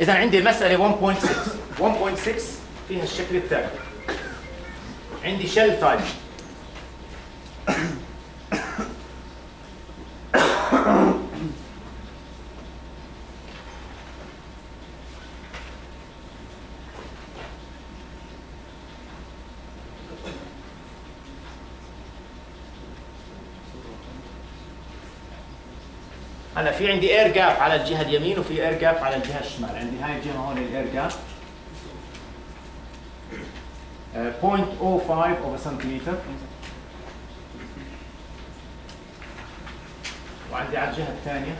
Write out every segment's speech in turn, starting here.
إذا عندي المساله 1.6 1.6 فيها الشكل التالي عندي شيل تايب في عندي air gap على الجهة اليمين وفي air gap على الجهة الشمال. عندي هاي الجهة هون ال air gap 0.05 of a centimeter وعندي على الجهة الثانية.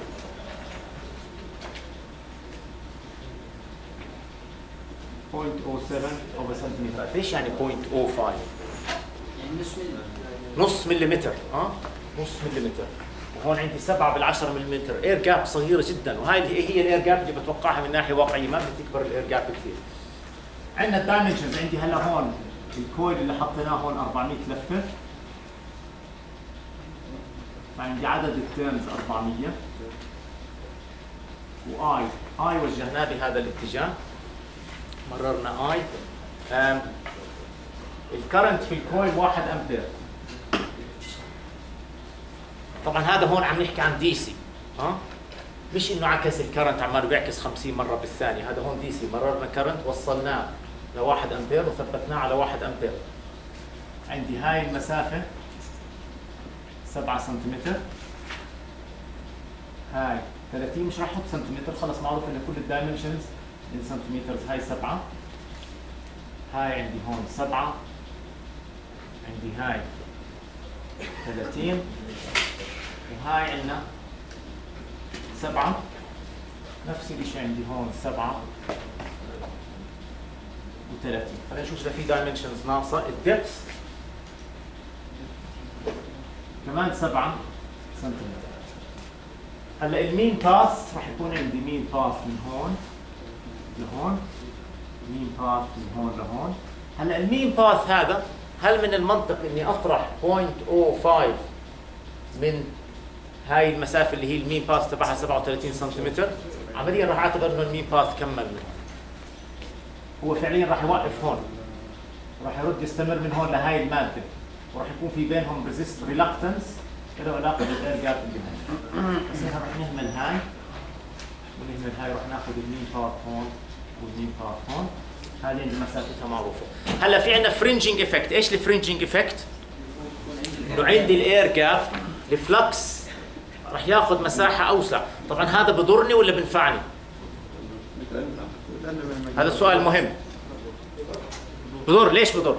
point O 7 of a centimeter قديش يعني 0.05 يعني نص ملي نص مليمتر آه نص مليمتر. وهون عندي 7 بالعشرة مليمتر. air gap صغيرة جدا. اللي هي ال air gap اللي بتوقعها من ناحية واقعية. ما بدها تكبر ال air gap كثير. عندنا ال dimensions عندي هلا هون ال coil اللي حطيناه هون 400 لفة. فعندي عدد ال turns 400 و I. I وجهناه بهذا الاتجاه. مررنا I. ال current في ال coil 1 أمبير. طبعا هذا هون عم نحكي عن DC ها؟ مش إنه عكس ال current عماله بيعكس 50 مرة بالثانية. هذا هون DC مررنا current وصلناه ل 1 أمبير وثبتناه على 1 أمبير. عندي هاي المسافة 7 سنتيمتر. هاي 30 مش راح أحط سنتيمتر. خلص معروف إن كل ال dimensions بالسنتيمترز هاي 7 هاي عندي هون 7 عندي هاي 30 وهاي عندنا 7 نفس الشيء عندي هون 7 و30 خلينا نشوف إذا في dimensions ناقصة. ال depth كمان 7 سنتيمتر. هلأ ال mean path راح يكون عندي mean path من هون لهون. mean path من هون لهون. هلأ ال mean path هذا هل من المنطق إني اطرح 0.05 من هاي المسافة اللي هي ال mean path تبعها 37 سنتيمتر؟ عمليا راح أعتبر إنه ال mean path كمل. هو فعليا راح يوقف هون. راح يرد يستمر من هون لهاي المادة. وراح يكون في بينهم resist reluctance له علاقة بال air gap اللي هون بس إحنا راح نهمل هاي. ونهمل هاي راح ناخذ ال mean path هون. هون هذه مسافتها معروفه هلا في عندنا fringing effect إيش ال fringing effect إنه عندي ال air gap ال flux راح ياخذ مساحة أوسع. طبعا هذا بضرني ولا بنفعني؟ هذا السؤال مهم. بضر ليش بضر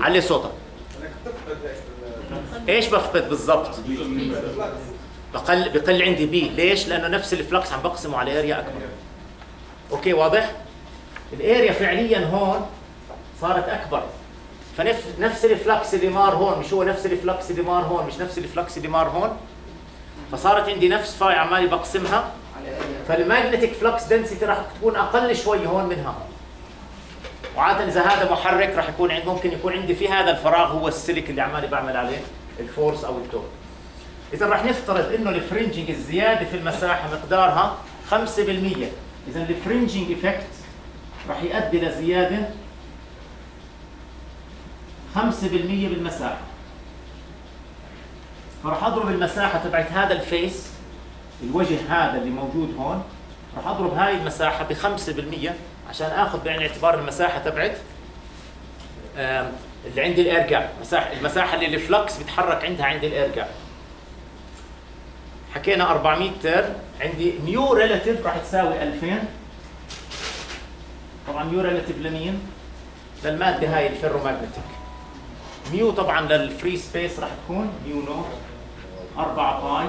علي صوتك. إيش بفقد بالضبط؟ بقل بقل عندي B ليش؟ لأنه نفس ال flux عم بقسمه على area أكبر. أوكي واضح؟ ال area فعليا هون صارت أكبر. فنفس نفس ال flux اللي مار هون مش هو نفس ال flux اللي مار هون مش نفس ال flux اللي مار هون؟ فصارت عندي نفس phi عمالي بقسمها. فال magnetic flux density راح تكون أقل شوي هون منها. هون وعادة إذا هذا محرك راح يكون عند ممكن يكون عندي في هذا الفراغ هو السلك اللي عمالي بعمل عليه ال force أو ال torque إذا راح نفترض إنه ال fringing الزيادة في المساحة مقدارها 5% إذا ال fringing effect راح يؤدي لزياده 5% بالمساحة. فراح أضرب المساحة تبعت هذا ال face الوجه هذا اللي موجود هون راح أضرب هاي المساحة ب 5% عشان آخذ بعين الاعتبار المساحة تبعت اللي عندي ال air gap مساحه المساحة اللي ال flux بيتحرك عندها عندي ال air gap حكينا 400 turn عندي mu relative راح تساوي 2000 طبعا mu relative لمين؟ للمادة هاي ال ferromagnetic mu طبعا لل free space راح تكون mu naught 4 pi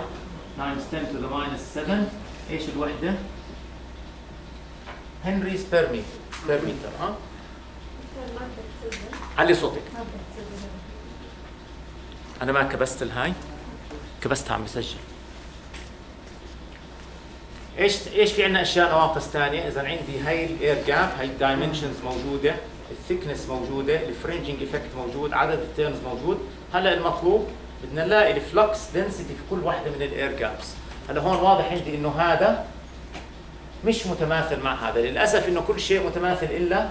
times 10 to the minus 7 إيش الوحدة؟ henrys per meter per ها؟ علي صوتك. أنا ما كبست الهاي. كبستها عم بسجل. إيش إيش في عندنا أشياء نواقص ثانية؟ إذا عندي هاي ال air gap هاي ال dimensions موجودة ال thickness موجودة ال fringing effect موجود عدد ال turns موجود. هلا المطلوب بدنا نلاقي ال flux density في كل واحدة من ال air gaps هلا هون واضح عندي إنه هذا مش متماثل مع هذا. للأسف إنه كل شيء متماثل إلا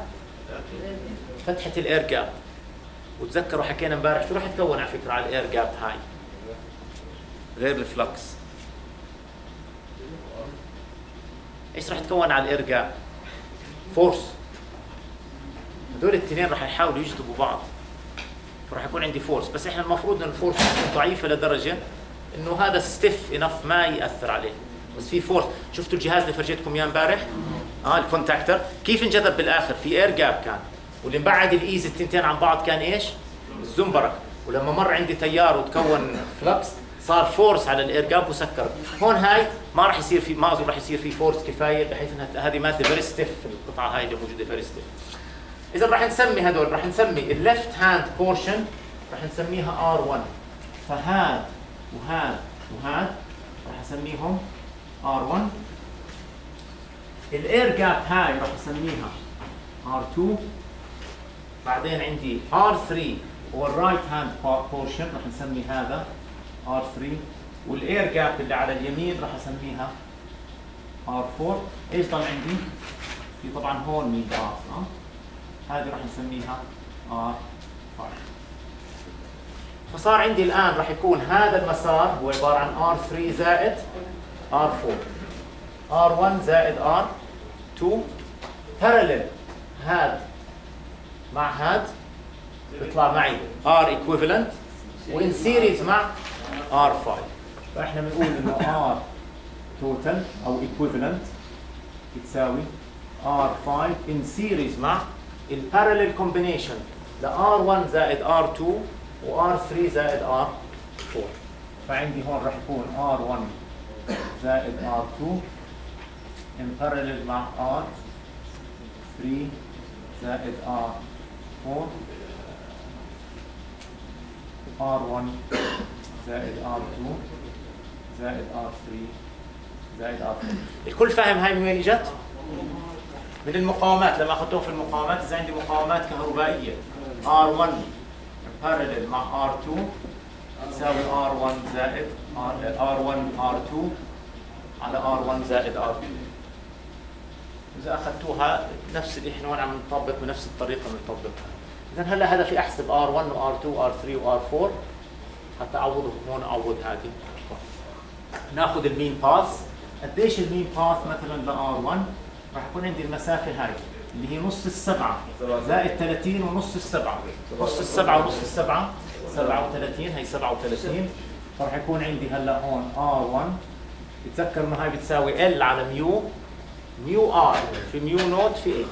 فتحة ال air gap وتذكروا حكينا امبارح شو راح تكون على فكرة على ال air gap هاي؟ غير ال flux إيش راح تكون على ال air gap force هذول الاثنين راح يحاولوا يجذبوا بعض. فراح يكون عندي force بس إحنا المفروض إن ال force تكون ضعيفة لدرجة إنه هذا stiff enough ما يأثر عليه. بس في force شفتوا الجهاز اللي فرجيتكم إياه امبارح؟ آه ال contactor. كيف انجذب بالآخر؟ في air gap كان. واللي مبعد الايز التنتين عن بعض كان إيش؟ الزنبرك. ولما مر عندي تيار وتكون flux صار force على ال air gap وسكر. هون هاي ما راح يصير في ما أظن راح يصير في force كفاية بحيث إنها هذه مادة very stiff القطعة هاي اللي موجودة very stiff اذا راح نسمي هذول راح نسمي ال left hand portion راح نسميها R1 فهاد وهاد وهاد راح أسميهم R1 ال air gap هاي راح أسميها R2 بعدين عندي R3 هو ال right hand portion راح نسمي هذا. R3 وال air gap اللي على اليمين راح أسميها R4 إيش ضل عندي؟ في طبعا هون مين آه هذه راح نسميها R5 فصار عندي الآن راح يكون هذا المسار هو عبارة عن R3 زائد R4 R1 زائد R2 parallel. هذا مع هذا بيطلع معي. R equivalent. وإن سيريز مع R5 فإحنا بنقول إنه R total أو equivalent بتساوي R5 in series مع البارallel combination. ل R1 زائد R2 و R3 زائد R4 فعندي هون راح يكون R1 زائد R2 in parallel مع R3 زائد R4 R1 زائد R2 زائد R3 زائد R4 الكل فاهم هاي من وين إجت؟ من المقاومات. لما اخذتهم في المقاومات إذا عندي مقاومات كهربائية. R1 parallel مع R2 تساوي R1 زائد R1 R2 على R1 زائد R2 إذا أخذتوها نفس اللي إحنا هون عم نطبق بنفس الطريقة بنطبقها. إذا هلا هدفي أحسب R1 و R2 و R3 و R4 حتى أعوض هون أعوض هذه. نأخذ ال mean path قديش ال mean path مثلا ل R1 راح يكون عندي المسافة هاي اللي هي نص السبعة. زائد 30 ونص السبعة. نص السبعة ونص السبعة. 37 هي 37 فراح يكون عندي هلأ هون R1 بتذكر انه هاي بتساوي L على ميو ميو R في ميو نوت في A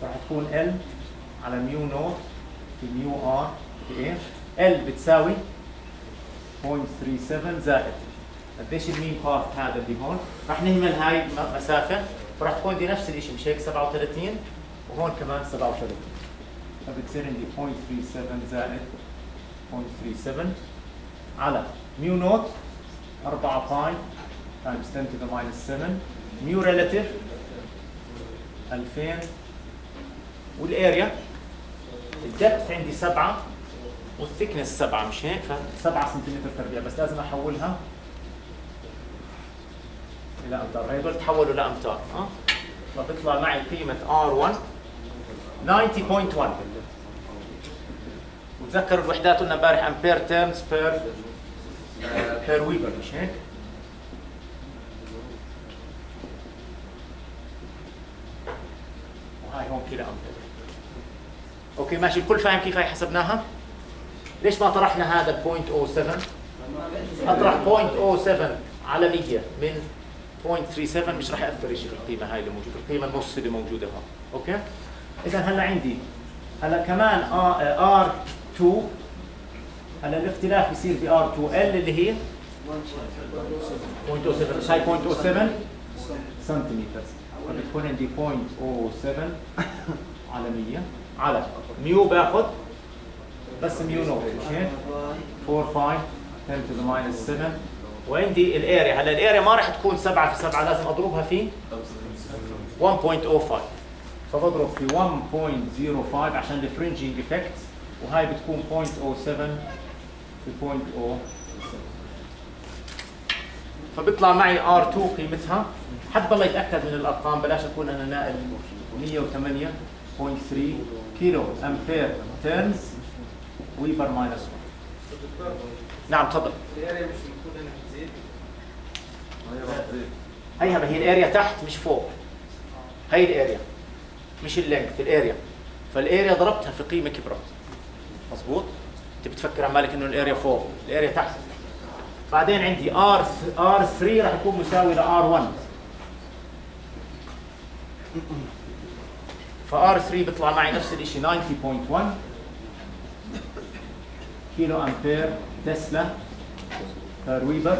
فراح تكون L على mu نوت في mu R في A L بتساوي 0.37 زائد. قديش ال mean path هذا اللي هون؟ راح نهمل هاي مسافة فراح تكون دي نفس الشيء مش هيك 37 وهون كمان 37 فبتصير عندي 0.37 زائد 0.37 على ميو نوت 4 pi times 10 to the minus 7 mu relative 2000 وال area ال depth عندي 7 وال thickness 7 مش هيك؟ ف 7 سنتيمتر تربيع بس لازم أحولها إلى أمتار. هدول تحولوا لامتار ها؟ فبيطلع معي قيمة R1 90.1 وتذكروا الوحدات قلنا امبارح أمبير turns per per ويبر مش هيك؟ وهاي هون كيلو أمبير. أوكي ماشي الكل فاهم كيف هاي حسبناها؟ ليش ما طرحنا هذا 0.07 أطرح 0.07 على 100 من 0.37 مش راح يأثر شيء في القيمة هاي اللي موجودة. القيمة النص اللي موجودة هون. أوكي؟ اذا هلا عندي. هلا كمان R 2 هلا الاختلاف بيصير ب R 2 ال اللي هي 0.07 هاي 0.07 سنتيمتر فبتكون عندي 0.07 على 100 على. ميو باخذ بس ميو نوت هيك 4 باي 10 to the minus 7 وعندي الاريا هلا الاريا ما راح تكون 7 في 7 لازم أضربها في 1.05 فبضرب في 1.05 عشان ال fringing effect وهاي بتكون 0.07 في 0.07 فبيطلع معي R 2 قيمتها. حد بالله يتأكد من الأرقام؟ بلاش اكون أنا ناقل 108.3 كيلو امبير turns ويبر minus. 1 نعم تفضل. ال area مش هيها ما هي ال area تحت مش فوق. هي الاريا مش اللينث الاريا. فالاريا ضربتها في قيمة كبرت مظبوط؟ انت بتفكر عمالك إنه ال area فوق ال area تحت. بعدين عندي R R 3 راح يكون مساوي ل R 1 ف R 3 بيطلع معي نفس الشيء 90.1 كيلو أمبير تسلا per ويبر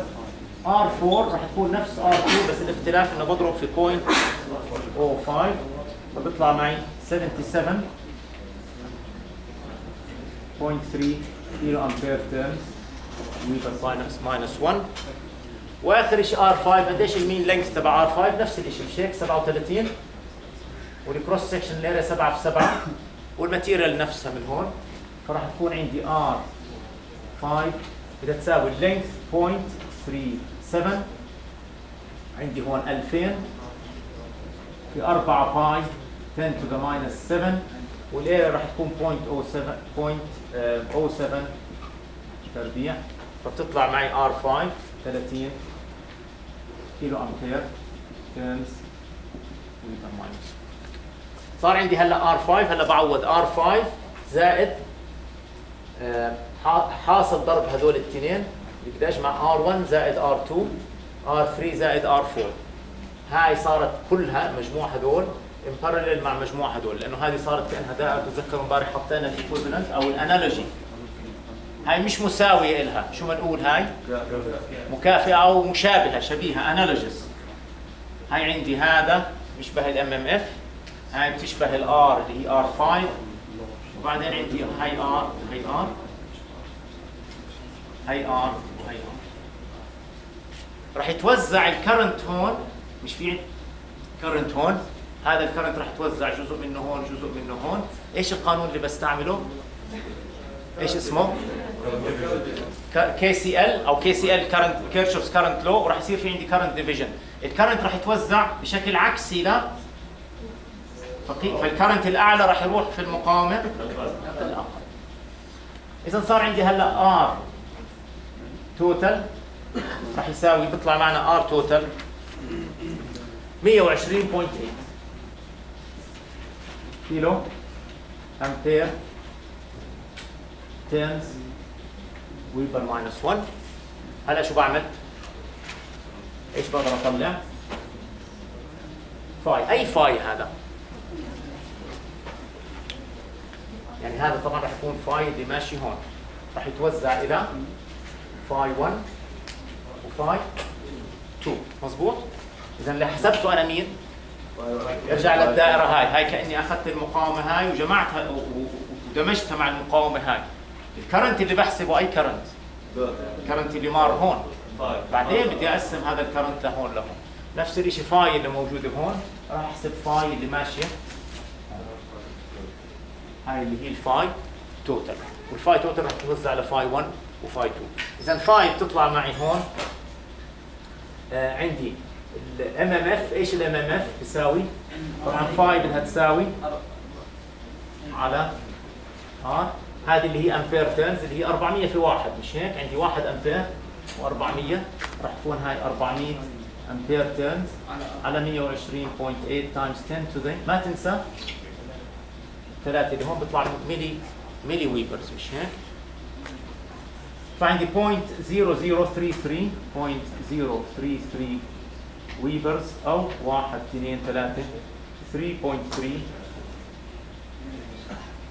R 4 راح تكون نفس R 2 بس الاختلاف إنه بضرب في point 05 فبيطلع معي 77.3 كيلو أمبير turns ويبر minus minus 1 وآخر شيء R 5 قديش ال mean length تبع R 5 نفس الشيء مش هيك؟ 37 وال cross section ال area 7 في 7 وال material نفسها من هون. فراح تكون عندي R 5 تساوي ال length 0.37 عندي هون 2000 في 4 pi 10 to the minus 7 وال area راح تكون 0.07 0.07 uh, تربيع. فبتطلع معي R5 30 كيلو امبير turns minus صار عندي هلا R5 هلا بعوض R5 زائد uh, حاصل ضرب هذول الاثنين بدي اجمع R1 زائد R2 R3 زائد R4 هاي صارت كلها مجموع هذول in parallel مع مجموع هذول لأنه هذه صارت كأنها دائرة تذكروا امبارح حطينا ال equivalent أو ال analogy هاي مش مساوية لها شو بنقول هاي؟ مكافئة أو مشابهة شبيهة analogous هاي عندي هذا بيشبه ال MMF هاي بتشبه ال R اللي هي R 5 وبعدين عندي هاي R هاي R هاي R وهي R راح يتوزع ال current هون مش في current هون هذا ال current راح يتوزع جزء منه هون جزء منه هون إيش القانون اللي بستعمله؟ إيش اسمه؟ كي سي ال أو كي سي ال كرنت كيرشوفز كرنت لو وراح يصير في عندي current division ال current راح يتوزع بشكل عكسي ل فال current الأعلى راح يروح في المقاومة. الاقل إذا صار عندي هلا R total. راح يساوي بيطلع معنا R total. 120.8 كيلو. أمبير. turns ويبر minus 1 هلا شو بعمل؟ إيش بقدر أطلع؟ phi. أي phi هذا؟ يعني هذا طبعا راح يكون phi اللي ماشي هون. راح يتوزع إلى phi 1 و phi 2 مزبوط؟ اذا اللي حسبته أنا مين؟ ارجع للدائرة هاي. هاي كأني أخذت المقاومة هاي وجمعتها ودمجتها مع المقاومة هاي. ال current اللي بحسبه أي current؟ ال current اللي مار هون. بعدين بدي أقسم هذا ال current لهون لهون. نفس الشيء phi اللي موجوده هون راح أحسب phi اللي ماشية. هاي اللي هي ال phi total. وال phi total راح توزع على phi 1 و phi 2 اذا phi بتطلع معي هون. آه عندي ال MMF إيش ال MMF بيساوي طبعا phi بدها تساوي على ها؟ هذه اللي هي ampere turns اللي هي 400 في واحد مش هيك؟ عندي 1 أمبير و400 راح تكون هاي 400 ampere turns على 120.8 times 10 to the ما تنسى. ثلاثة اللي هون بيطلع milli milli webers مش هيك؟ فعندي 0.0033 webers أو 1 2 3 3.3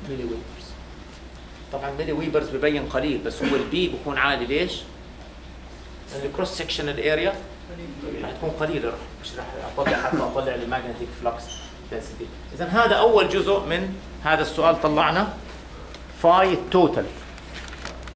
milli webers طبعا milli webers ببين قليل بس هو ال B بيكون عالي. ليش؟ ال cross section ال area رح تكون قليلة. رح مش رح أطلع حتى أطلع ال magnetic flux density. اذا هذا أول جزء من هذا السؤال طلعنا. phi ال total